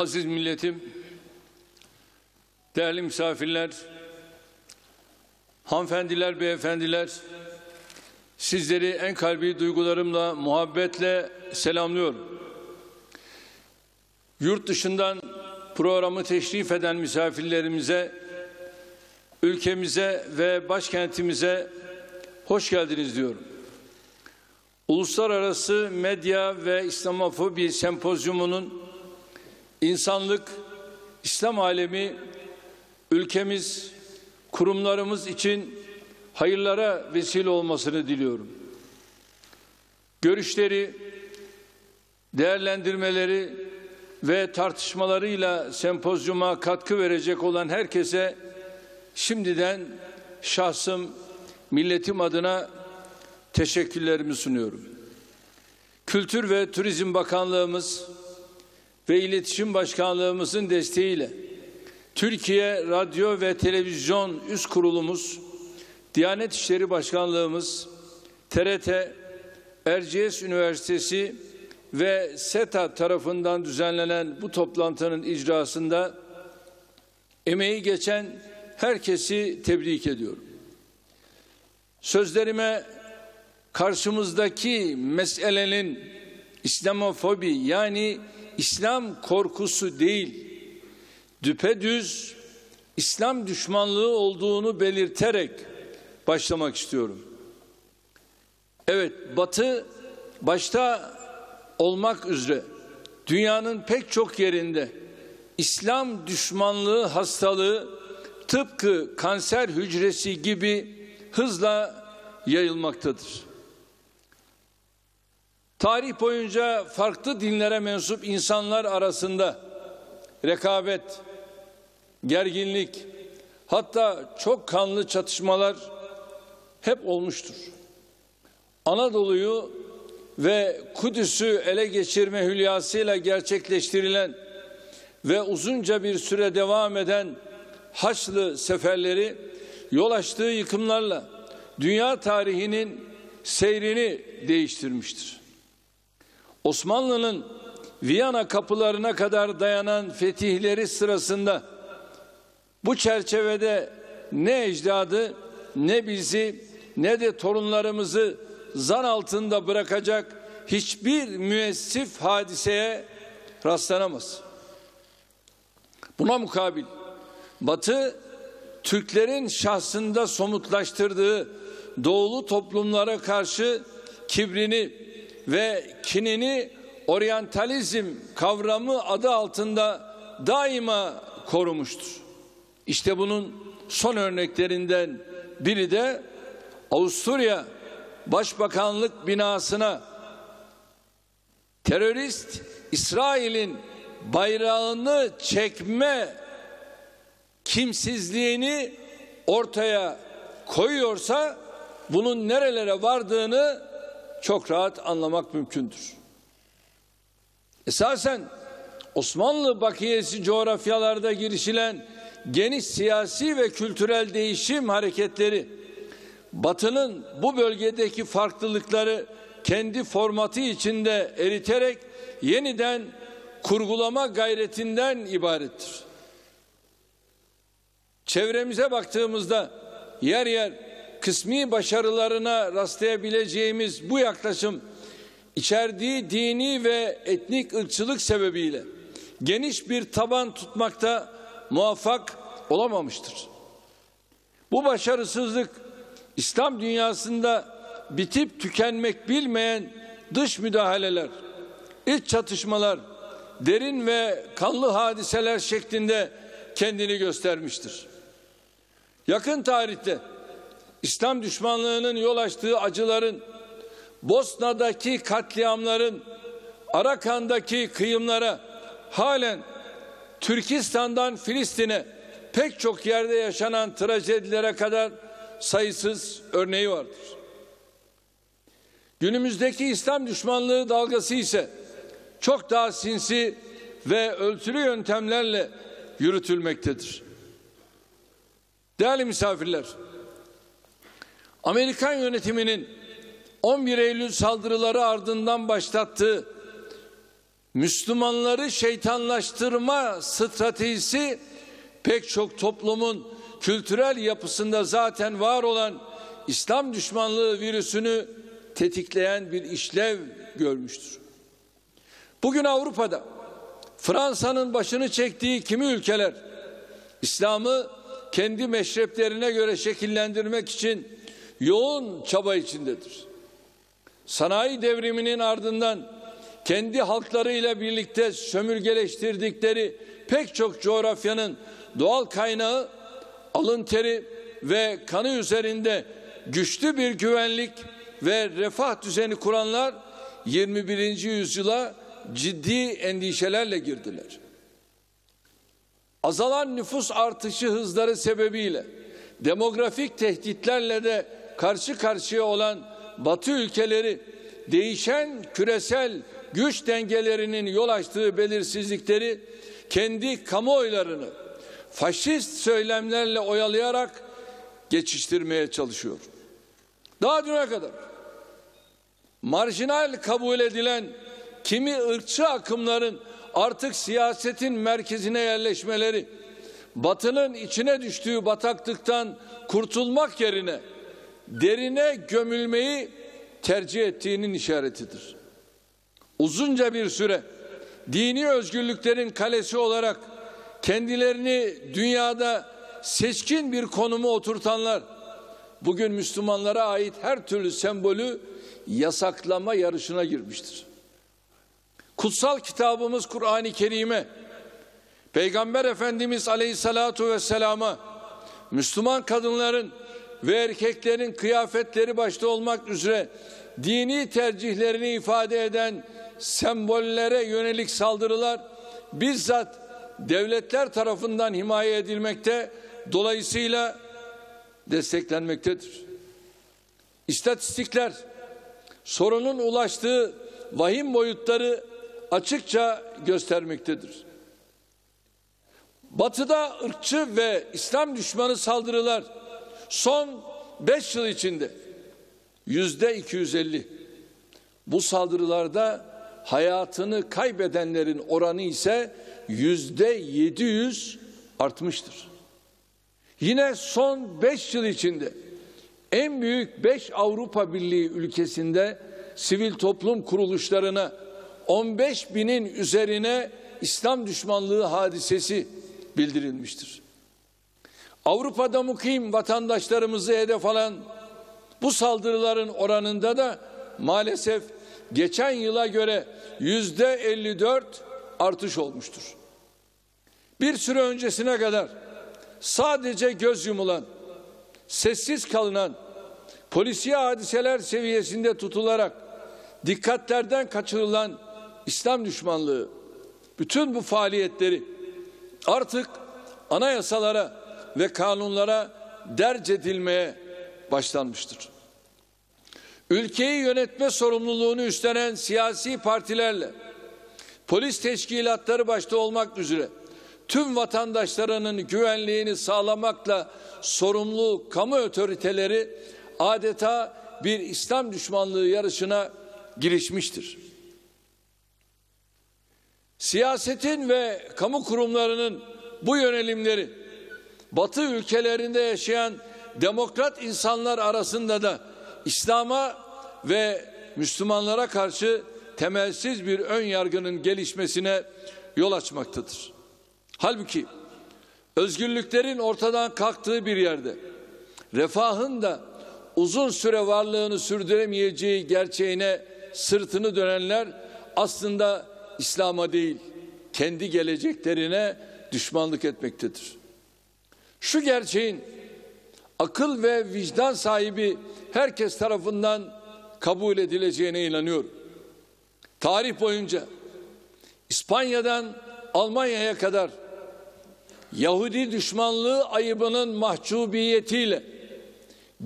Aziz milletim, değerli misafirler, hanımefendiler, beyefendiler, sizleri en kalbi duygularımla, muhabbetle selamlıyorum. Yurt dışından programı teşrif eden misafirlerimize, ülkemize ve başkentimize hoş geldiniz diyorum. Uluslararası Medya ve İslamofobi Sempozyumu'nun insanlık, İslam alemi, ülkemiz, kurumlarımız için hayırlara vesile olmasını diliyorum. Görüşleri, değerlendirmeleri ve tartışmalarıyla sempozyuma katkı verecek olan herkese şimdiden şahsım, milletim adına teşekkürlerimi sunuyorum. Kültür ve Turizm Bakanlığımız ve İletişim Başkanlığımızın desteğiyle Türkiye Radyo ve Televizyon Üst Kurulumuz, Diyanet İşleri Başkanlığımız, TRT, Erciyes Üniversitesi ve SETA tarafından düzenlenen bu toplantının icrasında emeği geçen herkesi tebrik ediyorum. Sözlerime karşımızdaki meselenin İslamofobi yani İslam korkusu değil, düpedüz İslam düşmanlığı olduğunu belirterek başlamak istiyorum. Evet, Batı başta olmak üzere dünyanın pek çok yerinde İslam düşmanlığı hastalığı tıpkı kanser hücresi gibi hızla yayılmaktadır. Tarih boyunca farklı dinlere mensup insanlar arasında rekabet, gerginlik, hatta çok kanlı çatışmalar hep olmuştur. Anadolu'yu ve Kudüs'ü ele geçirme hülyasıyla gerçekleştirilen ve uzunca bir süre devam eden Haçlı seferleri yol açtığı yıkımlarla dünya tarihinin seyrini değiştirmiştir. Osmanlı'nın Viyana kapılarına kadar dayanan fetihleri sırasında bu çerçevede ne ecdadı ne bizi ne de torunlarımızı zan altında bırakacak hiçbir müessif hadiseye rastlanamaz. Buna mukabil Batı Türklerin şahsında somutlaştırdığı doğulu toplumlara karşı kibrini ve kinini oryantalizm kavramı adı altında daima korumuştur. İşte bunun son örneklerinden biri de Avusturya Başbakanlık binasına terörist İsrail'in bayrağını çekme kimsizliğini ortaya koyuyorsa bunun nerelere vardığını çok rahat anlamak mümkündür. Esasen Osmanlı bakiyesi coğrafyalarda girişilen geniş siyasi ve kültürel değişim hareketleri Batı'nın bu bölgedeki farklılıkları kendi formatı içinde eriterek yeniden kurgulama gayretinden ibarettir. Çevremize baktığımızda yer yer kısmi başarılarına rastlayabileceğimiz bu yaklaşım içerdiği dini ve etnik ırkçılık sebebiyle geniş bir taban tutmakta muvaffak olamamıştır. Bu başarısızlık İslam dünyasında bitip tükenmek bilmeyen dış müdahaleler, iç çatışmalar, derin ve kanlı hadiseler şeklinde kendini göstermiştir. Yakın tarihte İslam düşmanlığının yol açtığı acıların, Bosna'daki katliamların, Arakan'daki kıyımlara, halen Türkistan'dan Filistin'e pek çok yerde yaşanan trajedilere kadar sayısız örneği vardır. Günümüzdeki İslam düşmanlığı dalgası ise çok daha sinsi ve ölçülü yöntemlerle yürütülmektedir. Değerli misafirler, Amerikan yönetiminin 11 Eylül saldırıları ardından başlattığı Müslümanları şeytanlaştırma stratejisi pek çok toplumun kültürel yapısında zaten var olan İslam düşmanlığı virüsünü tetikleyen bir işlev görmüştür. Bugün Avrupa'da Fransa'nın başını çektiği kimi ülkeler İslam'ı kendi meşreplerine göre şekillendirmek için yoğun çaba içindedir. Sanayi devriminin ardından kendi halklarıyla birlikte sömürgeleştirdikleri pek çok coğrafyanın doğal kaynağı alın teri ve kanı üzerinde güçlü bir güvenlik ve refah düzeni kuranlar 21. yüzyıla ciddi endişelerle girdiler. Azalan nüfus artışı hızları sebebiyle demografik tehditlerle de karşı karşıya olan Batı ülkeleri değişen küresel güç dengelerinin yol açtığı belirsizlikleri kendi kamuoylarını faşist söylemlerle oyalayarak geçiştirmeye çalışıyor. Daha düne kadar marjinal kabul edilen kimi ırkçı akımların artık siyasetin merkezine yerleşmeleri, batının içine düştüğü bataklıktan kurtulmak yerine derine gömülmeyi tercih ettiğinin işaretidir. Uzunca bir süre dini özgürlüklerin kalesi olarak kendilerini dünyada seçkin bir konumu oturtanlar bugün Müslümanlara ait her türlü sembolü yasaklama yarışına girmiştir. Kutsal kitabımız Kur'an-ı Kerim'e Peygamber Efendimiz Aleyhisselatu Vesselam'a Müslüman kadınların ve erkeklerin kıyafetleri başta olmak üzere dini tercihlerini ifade eden sembollere yönelik saldırılar bizzat devletler tarafından himaye edilmekte dolayısıyla desteklenmektedir. İstatistikler sorunun ulaştığı vahim boyutları açıkça göstermektedir. Batı'da ırkçı ve İslam düşmanı saldırılar son 5 yıl içinde yüzde 250. Bu saldırılarda hayatını kaybedenlerin oranı ise yüzde 700 artmıştır. Yine son 5 yıl içinde en büyük 5 Avrupa Birliği ülkesinde sivil toplum kuruluşlarına 15 binin üzerine İslam düşmanlığı hadisesi bildirilmiştir. Avrupa'da mukim vatandaşlarımızı hedef alan bu saldırıların oranında da maalesef geçen yıla göre yüzde 54 artış olmuştur. Bir süre öncesine kadar sadece göz yumulan, sessiz kalınan, polisiye hadiseler seviyesinde tutularak dikkatlerden kaçırılan İslam düşmanlığı, bütün bu faaliyetleri artık anayasalara ve kanunlara derc edilmeye başlanmıştır. Ülkeyi yönetme sorumluluğunu üstlenen siyasi partilerle polis teşkilatları başta olmak üzere tüm vatandaşlarının güvenliğini sağlamakla sorumlu kamu otoriteleri adeta bir İslam düşmanlığı yarışına girişmiştir. Siyasetin ve kamu kurumlarının bu yönelimleri Batı ülkelerinde yaşayan demokrat insanlar arasında da İslam'a ve Müslümanlara karşı temelsiz bir ön yargının gelişmesine yol açmaktadır. Halbuki özgürlüklerin ortadan kalktığı bir yerde refahın da uzun süre varlığını sürdüremeyeceği gerçeğine sırtını dönenler aslında İslam'a değil kendi geleceklerine düşmanlık etmektedir. Şu gerçeğin akıl ve vicdan sahibi herkes tarafından kabul edileceğine inanıyorum. Tarih boyunca İspanya'dan Almanya'ya kadar Yahudi düşmanlığı ayıbının mahcubiyetiyle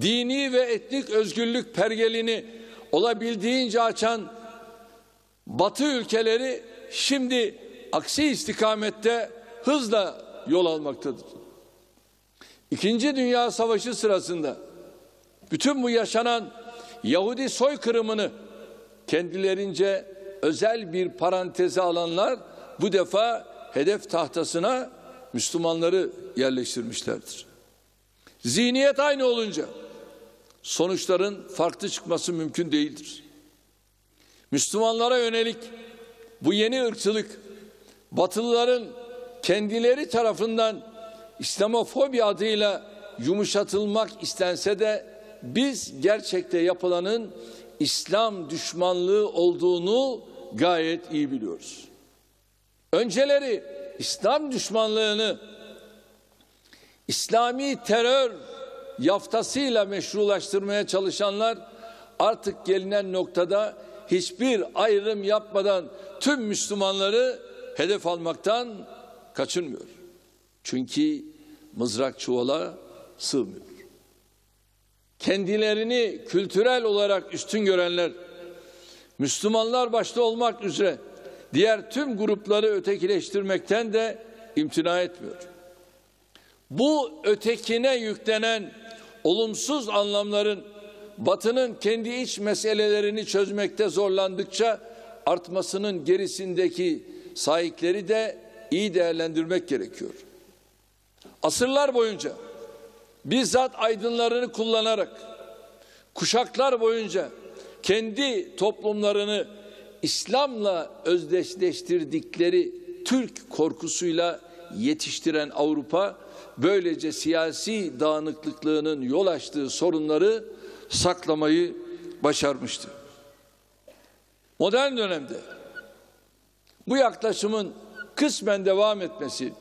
dini ve etnik özgürlük pergelini olabildiğince açan Batı ülkeleri şimdi aksi istikamette hızla yol almaktadır. İkinci Dünya Savaşı sırasında bütün bu yaşanan Yahudi soykırımını kendilerince özel bir paranteze alanlar bu defa hedef tahtasına Müslümanları yerleştirmişlerdir. Zihniyet aynı olunca sonuçların farklı çıkması mümkün değildir. Müslümanlara yönelik bu yeni ırkçılık Batılıların kendileri tarafından İslamofobi adıyla yumuşatılmak istense de biz gerçekte yapılanın İslam düşmanlığı olduğunu gayet iyi biliyoruz. Önceleri İslam düşmanlığını İslami terör yaftasıyla meşrulaştırmaya çalışanlar artık gelinen noktada hiçbir ayrım yapmadan tüm Müslümanları hedef almaktan kaçınmıyor. Çünkü mızrak çuvala sığmıyor. Kendilerini kültürel olarak üstün görenler, Müslümanlar başta olmak üzere diğer tüm grupları ötekileştirmekten de imtina etmiyor. Bu ötekine yüklenen olumsuz anlamların Batı'nın kendi iç meselelerini çözmekte zorlandıkça artmasının gerisindeki sahipleri de iyi değerlendirmek gerekiyor. Asırlar boyunca bizzat aydınlarını kullanarak kuşaklar boyunca kendi toplumlarını İslam'la özdeşleştirdikleri Türk korkusuyla yetiştiren Avrupa böylece siyasi dağınıklıklığının yol açtığı sorunları saklamayı başarmıştı. Modern dönemde bu yaklaşımın kısmen devam etmesi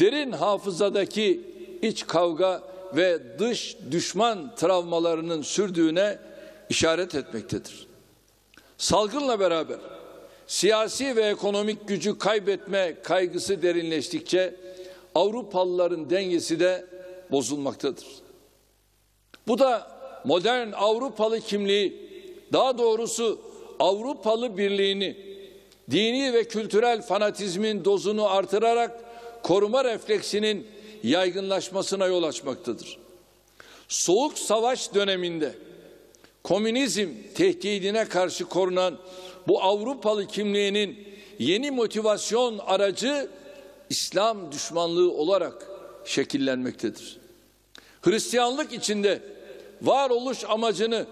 derin hafızadaki iç kavga ve dış düşman travmalarının sürdüğüne işaret etmektedir. Salgınla beraber siyasi ve ekonomik gücü kaybetme kaygısı derinleştikçe Avrupalıların dengesi de bozulmaktadır. Bu da modern Avrupalı kimliği, daha doğrusu Avrupalı birliğini, dini ve kültürel fanatizmin dozunu artırarak koruma refleksinin yaygınlaşmasına yol açmaktadır. Soğuk savaş döneminde komünizm tehdidine karşı korunan bu Avrupalı kimliğinin yeni motivasyon aracı İslam düşmanlığı olarak şekillenmektedir. Hristiyanlık içinde varoluş amacını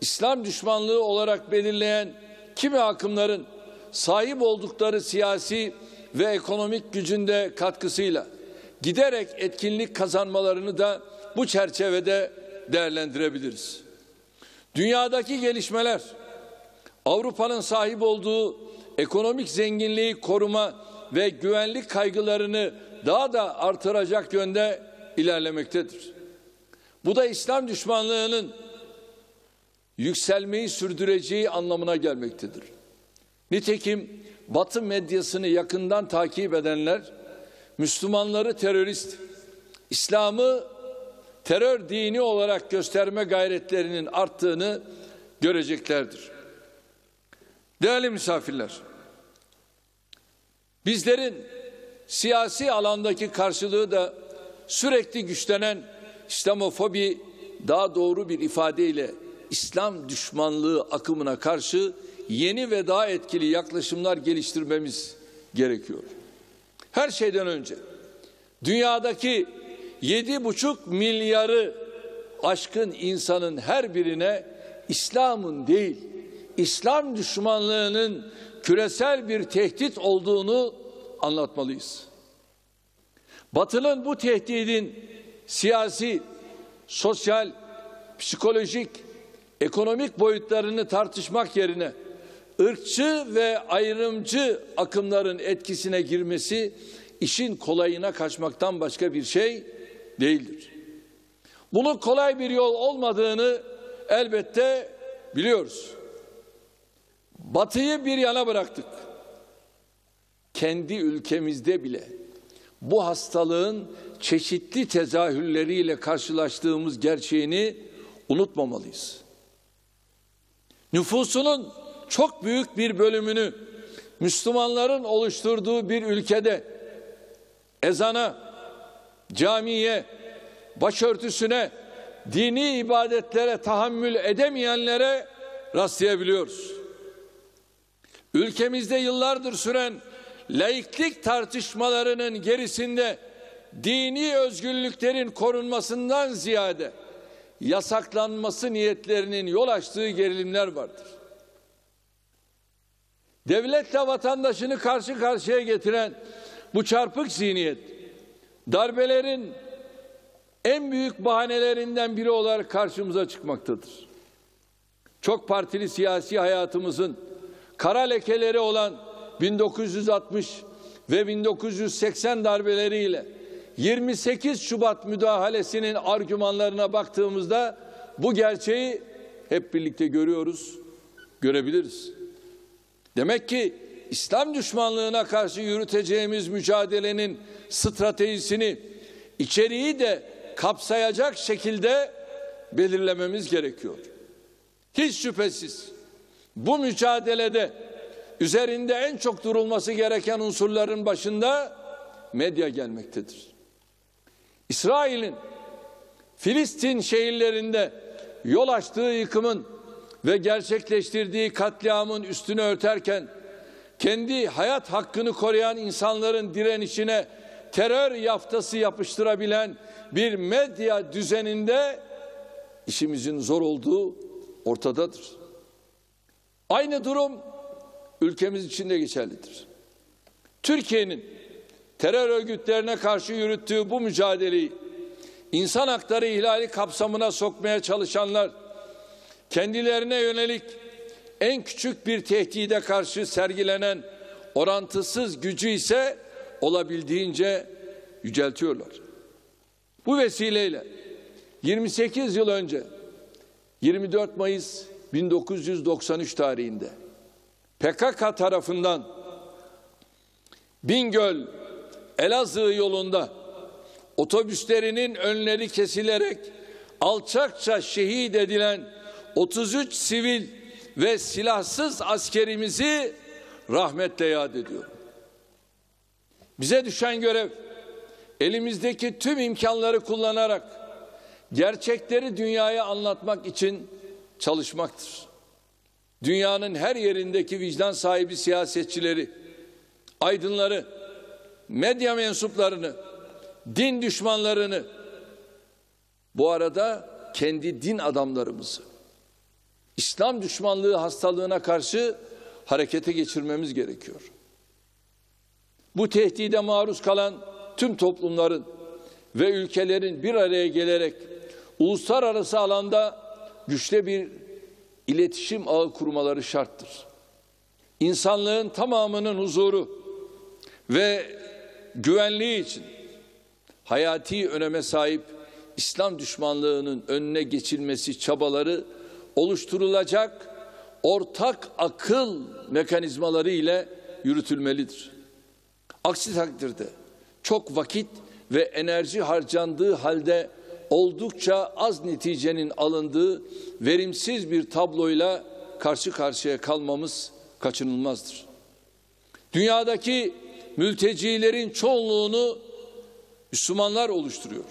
İslam düşmanlığı olarak belirleyen kimi akımların sahip oldukları siyasi ve ekonomik gücünde katkısıyla giderek etkinlik kazanmalarını da bu çerçevede değerlendirebiliriz. Dünyadaki gelişmeler Avrupa'nın sahip olduğu ekonomik zenginliği koruma ve güvenlik kaygılarını daha da artıracak yönde ilerlemektedir. Bu da İslam düşmanlığının yükselmeyi sürdüreceği anlamına gelmektedir. Nitekim Batı medyasını yakından takip edenler Müslümanları terörist, İslam'ı terör dini olarak gösterme gayretlerinin arttığını göreceklerdir. Değerli misafirler, bizlerin siyasi alandaki karşılığı da sürekli güçlenen İslamofobi daha doğru bir ifadeyle İslam düşmanlığı akımına karşı yeni ve daha etkili yaklaşımlar geliştirmemiz gerekiyor. Her şeyden önce dünyadaki yedi buçuk milyarı aşkın insanın her birine İslam'ın değil, İslam düşmanlığının küresel bir tehdit olduğunu anlatmalıyız. Batı'nın bu tehdidin siyasi, sosyal, psikolojik, ekonomik boyutlarını tartışmak yerine ırkçı ve ayrımcı akımların etkisine girmesi işin kolayına kaçmaktan başka bir şey değildir. Bunun kolay bir yol olmadığını elbette biliyoruz. Batıyı bir yana bıraktık. Kendi ülkemizde bile bu hastalığın çeşitli tezahürleriyle karşılaştığımız gerçeğini unutmamalıyız. Nüfusunun çok büyük bir bölümünü Müslümanların oluşturduğu bir ülkede ezana, camiye, başörtüsüne, dini ibadetlere tahammül edemeyenlere rastlayabiliyoruz. ülkemizde yıllardır süren laiklik tartışmalarının gerisinde dini özgürlüklerin korunmasından ziyade yasaklanması niyetlerinin yol açtığı gerilimler vardır. Devletle vatandaşını karşı karşıya getiren bu çarpık zihniyet darbelerin en büyük bahanelerinden biri olarak karşımıza çıkmaktadır. Çok partili siyasi hayatımızın kara lekeleri olan 1960 ve 1980 darbeleriyle 28 Şubat müdahalesinin argümanlarına baktığımızda bu gerçeği hep birlikte görüyoruz, görebiliriz. Demek ki İslam düşmanlığına karşı yürüteceğimiz mücadelenin stratejisini, içeriği de kapsayacak şekilde belirlememiz gerekiyor. Hiç şüphesiz bu mücadelede üzerinde en çok durulması gereken unsurların başında medya gelmektedir. İsrail'in Filistin şehirlerinde yol açtığı yıkımın ve gerçekleştirdiği katliamın üstünü örterken kendi hayat hakkını koruyan insanların direnişine terör yaftası yapıştırabilen bir medya düzeninde işimizin zor olduğu ortadadır. Aynı durum ülkemiz için de geçerlidir. Türkiye'nin terör örgütlerine karşı yürüttüğü bu mücadeleyi insan hakları ihlali kapsamına sokmaya çalışanlar kendilerine yönelik en küçük bir tehdide karşı sergilenen orantısız gücü ise olabildiğince yüceltiyorlar. Bu vesileyle 28 yıl önce 24 Mayıs 1993 tarihinde PKK tarafından Bingöl Elazığ yolunda otobüslerinin önleri kesilerek alçakça şehit edilen 33 sivil ve silahsız askerimizi rahmetle yad ediyorum. Bize düşen görev elimizdeki tüm imkanları kullanarak gerçekleri dünyaya anlatmak için çalışmaktır. Dünyanın her yerindeki vicdan sahibi siyasetçileri, aydınları, medya mensuplarını, din düşmanlarını, bu arada kendi din adamlarımızı, İslam düşmanlığı hastalığına karşı harekete geçirmemiz gerekiyor. Bu tehdide maruz kalan tüm toplumların ve ülkelerin bir araya gelerek uluslararası alanda güçlü bir iletişim ağı kurmaları şarttır. İnsanlığın tamamının huzuru ve güvenliği için hayati öneme sahip İslam düşmanlığının önüne geçilmesi çabaları oluşturulacak ortak akıl mekanizmaları ile yürütülmelidir. Aksi takdirde çok vakit ve enerji harcandığı halde oldukça az neticenin alındığı verimsiz bir tabloyla karşı karşıya kalmamız kaçınılmazdır. Dünyadaki mültecilerin çoğunluğunu Müslümanlar oluşturuyor.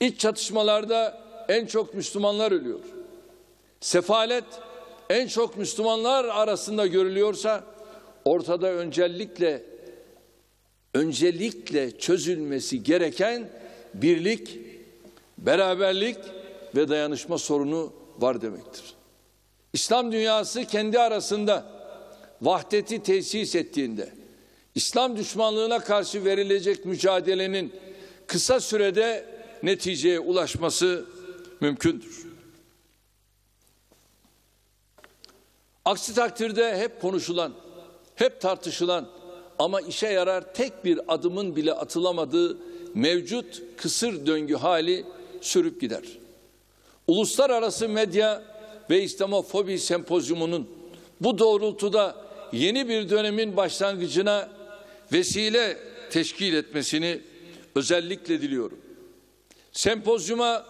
İç çatışmalarda en çok Müslümanlar ölüyor. Sefalet en çok Müslümanlar arasında görülüyorsa ortada öncelikle öncelikle çözülmesi gereken birlik, beraberlik ve dayanışma sorunu var demektir. İslam dünyası kendi arasında vahdeti tesis ettiğinde İslam düşmanlığına karşı verilecek mücadelenin kısa sürede neticeye ulaşması mümkündür. Aksi takdirde hep konuşulan, hep tartışılan ama işe yarar tek bir adımın bile atılamadığı mevcut kısır döngü hali sürüp gider. Uluslararası medya ve İslamofobi sempozyumunun bu doğrultuda yeni bir dönemin başlangıcına vesile teşkil etmesini özellikle diliyorum. Sempozyuma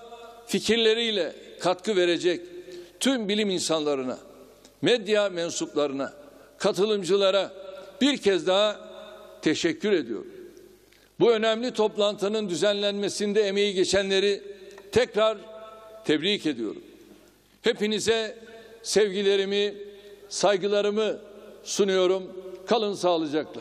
fikirleriyle katkı verecek tüm bilim insanlarına, medya mensuplarına, katılımcılara bir kez daha teşekkür ediyorum. Bu önemli toplantının düzenlenmesinde emeği geçenleri tekrar tebrik ediyorum. Hepinize sevgilerimi, saygılarımı sunuyorum. Kalın sağlıcakla.